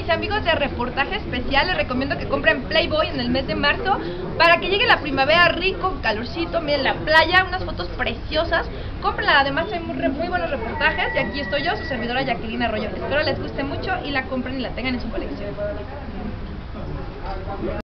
mis amigos de reportaje especial, les recomiendo que compren Playboy en el mes de marzo para que llegue la primavera rico, calorcito, miren la playa, unas fotos preciosas. Cómprenla, además hay muy, muy buenos reportajes y aquí estoy yo, su servidora Jacqueline Arroyo. Espero les guste mucho y la compren y la tengan en su colección.